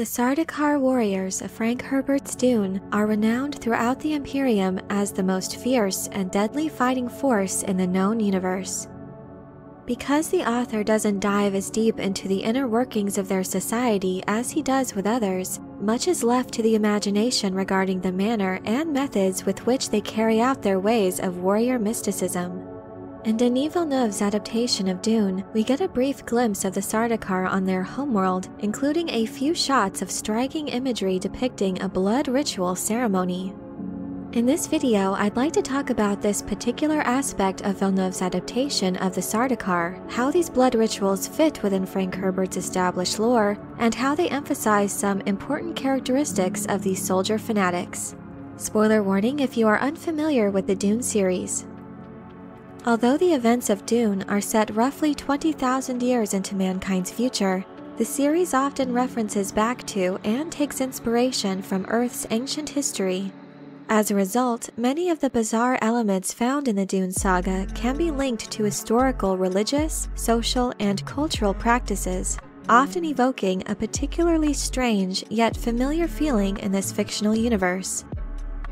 The Sardaukar warriors of Frank Herbert's Dune are renowned throughout the Imperium as the most fierce and deadly fighting force in the known universe. Because the author doesn't dive as deep into the inner workings of their society as he does with others, much is left to the imagination regarding the manner and methods with which they carry out their ways of warrior mysticism. In Denis Villeneuve's adaptation of Dune, we get a brief glimpse of the Sardaukar on their homeworld, including a few shots of striking imagery depicting a blood ritual ceremony. In this video, I'd like to talk about this particular aspect of Villeneuve's adaptation of the Sardaukar, how these blood rituals fit within Frank Herbert's established lore, and how they emphasize some important characteristics of these soldier fanatics. Spoiler warning if you are unfamiliar with the Dune series. Although the events of Dune are set roughly 20,000 years into mankind's future, the series often references back to and takes inspiration from Earth's ancient history as a result, many of the bizarre elements found in the Dune saga can be linked to historical religious, social, and cultural practices, often evoking a particularly strange yet familiar feeling in this fictional universe.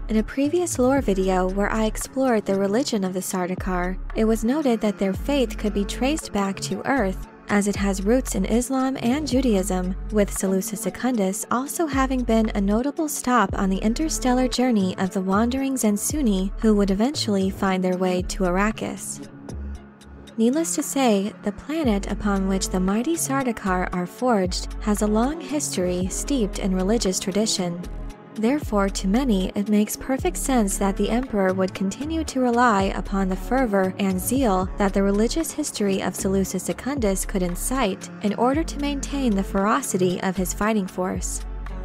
In a previous lore video where I explored the religion of the Sardaukar, it was noted that their faith could be traced back to Earth as it has roots in Islam and Judaism, with Salusa Secundus also having been a notable stop on the interstellar journey of the wandering Zensunni who would eventually find their way to Arrakis. Needless to say, the planet upon which the mighty Sardaukar are forged has a long history steeped in religious tradition, Therefore, to many, it makes perfect sense that the emperor would continue to rely upon the fervor and zeal that the religious history of Salusa Secundus could incite in order to maintain the ferocity of his fighting force.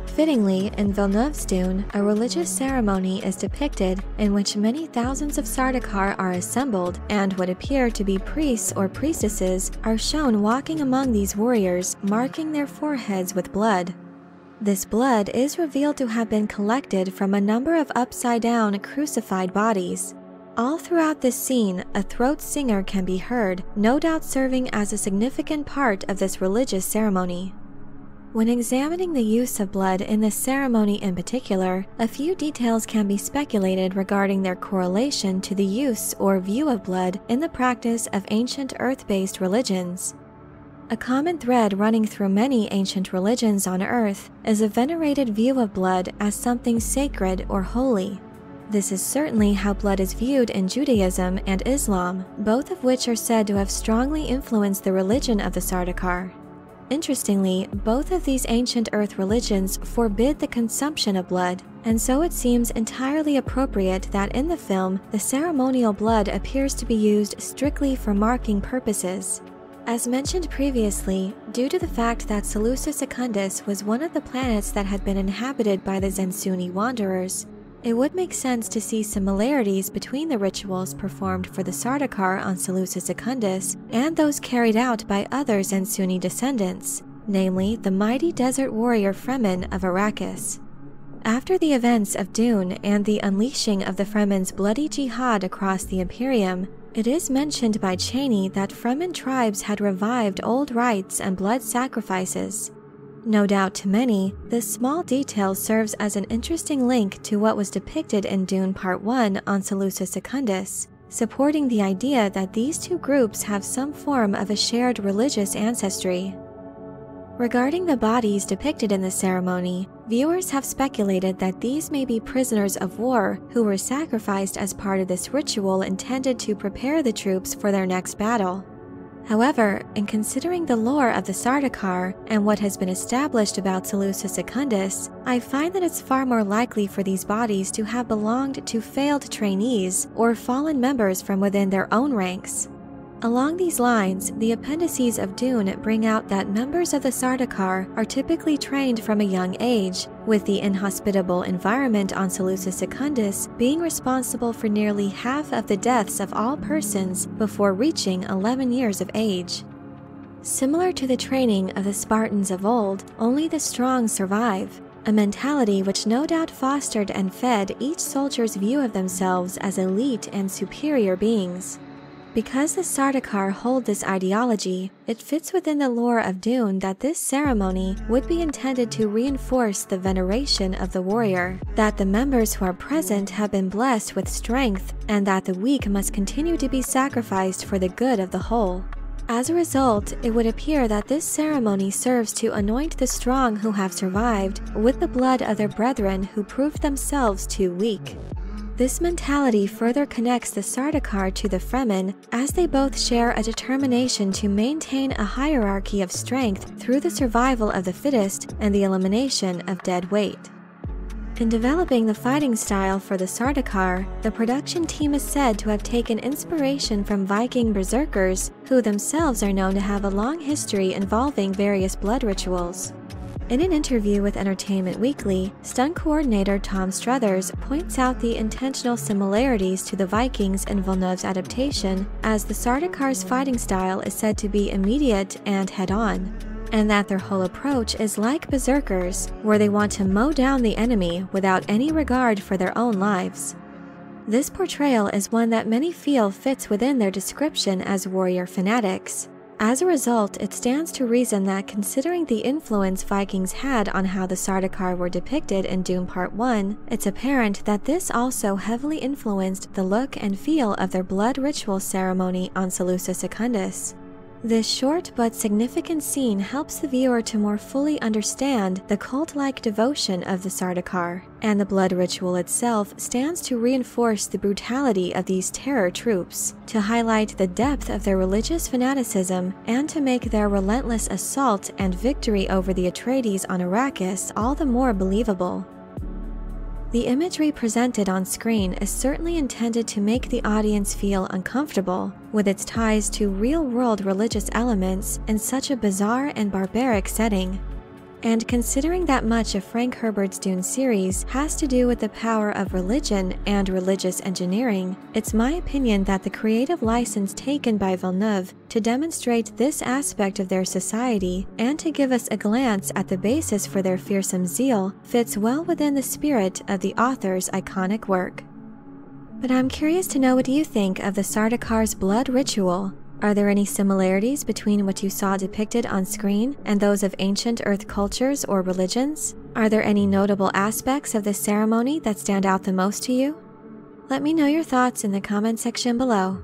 Fittingly, in Villeneuve's Dune, a religious ceremony is depicted in which many thousands of Sardaukar are assembled, and what appear to be priests or priestesses are shown walking among these warriors, marking their foreheads with blood. This blood is revealed to have been collected from a number of upside down crucified bodies. All throughout this scene, a throat singer can be heard, no doubt serving as a significant part of this religious ceremony. When examining the use of blood in this ceremony in particular, a few details can be speculated regarding their correlation to the use or view of blood in the practice of ancient earth based religions. A common thread running through many ancient religions on Earth is a venerated view of blood as something sacred or holy. This is certainly how blood is viewed in Judaism and Islam, both of which are said to have strongly influenced the religion of the Sardaukar. Interestingly, both of these ancient earth religions forbid the consumption of blood, and so it seems entirely appropriate that in the film, the ceremonial blood appears to be used strictly for marking purposes. As mentioned previously, due to the fact that Salusa Secundus was one of the planets that had been inhabited by the Zensunni wanderers, it would make sense to see similarities between the rituals performed for the Sardaukar on Salusa Secundus and those carried out by other Zensunni descendants, namely the mighty desert warrior Fremen of Arrakis. After the events of Dune and the unleashing of the Fremen's bloody jihad across the Imperium, it is mentioned by Chani that Fremen tribes had revived old rites and blood sacrifices. No doubt to many, this small detail serves as an interesting link to what was depicted in Dune Part 1 on Salusa Secundus, supporting the idea that these two groups have some form of a shared religious ancestry. Regarding the bodies depicted in the ceremony, viewers have speculated that these may be prisoners of war who were sacrificed as part of this ritual intended to prepare the troops for their next battle. However, in considering the lore of the Sardaukar and what has been established about Salusa Secundus, I find that it's far more likely for these bodies to have belonged to failed trainees or fallen members from within their own ranks. Along these lines, the appendices of Dune bring out that members of the Sardaukar are typically trained from a young age, with the inhospitable environment on Salusa Secundus being responsible for nearly half of the deaths of all persons before reaching 11 years of age. Similar to the training of the Spartans of old, only the strong survive, a mentality which no doubt fostered and fed each soldier's view of themselves as elite and superior beings. Because the Sardaukar hold this ideology, it fits within the lore of Dune that this ceremony would be intended to reinforce the veneration of the warrior, that the members who are present have been blessed with strength, and that the weak must continue to be sacrificed for the good of the whole. As a result, it would appear that this ceremony serves to anoint the strong who have survived with the blood of their brethren who proved themselves too weak. This mentality further connects the Sardaukar to the Fremen, as they both share a determination to maintain a hierarchy of strength through the survival of the fittest and the elimination of dead weight. In developing the fighting style for the Sardaukar, the production team is said to have taken inspiration from Viking berserkers, who themselves are known to have a long history involving various blood rituals. In an interview with Entertainment Weekly, stunt coordinator Tom Struthers points out the intentional similarities to the Vikings in Villeneuve's adaptation, as the Sardaukar's fighting style is said to be immediate and head on, and that their whole approach is like Berserkers, where they want to mow down the enemy without any regard for their own lives. This portrayal is one that many feel fits within their description as warrior fanatics. As a result, it stands to reason that considering the influence Vikings had on how the Sardaukar were depicted in Dune Part 1, it's apparent that this also heavily influenced the look and feel of their blood ritual ceremony on Salusa Secundus. This short but significant scene helps the viewer to more fully understand the cult-like devotion of the Sardaukar, and the blood ritual itself stands to reinforce the brutality of these terror troops, to highlight the depth of their religious fanaticism, and to make their relentless assault and victory over the Atreides on Arrakis all the more believable. The imagery presented on screen is certainly intended to make the audience feel uncomfortable, with its ties to real world religious elements in such a bizarre and barbaric setting. And considering that much of Frank Herbert's Dune series has to do with the power of religion and religious engineering, it's my opinion that the creative license taken by Villeneuve to demonstrate this aspect of their society and to give us a glance at the basis for their fearsome zeal fits well within the spirit of the author's iconic work. But I'm curious to know what you think of the Sardaukar's blood ritual are there any similarities between what you saw depicted on screen and those of ancient Earth cultures or religions? Are there any notable aspects of this ceremony that stand out the most to you? Let me know your thoughts in the comment section below.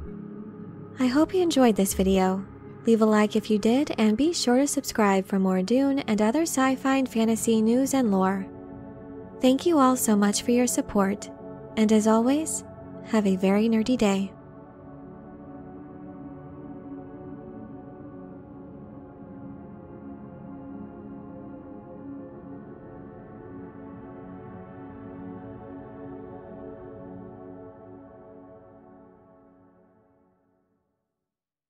I hope you enjoyed this video. Leave a like if you did, and be sure to subscribe for more Dune and other sci-fi and fantasy news and lore. Thank you all so much for your support, and as always, have a very nerdy day.